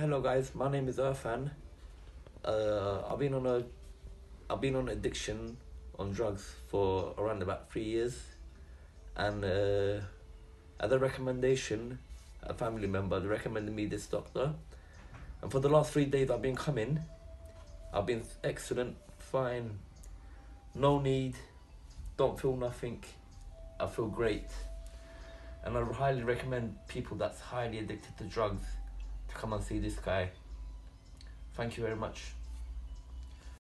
Hello guys, my name is Irfan. Uh, I've been on a, I've been on addiction on drugs for around about three years, and uh, as a recommendation, a family member recommended me this doctor, and for the last three days I've been coming. I've been excellent, fine, no need, don't feel nothing. I feel great, and I highly recommend people that's highly addicted to drugs come and see this guy. Thank you very much.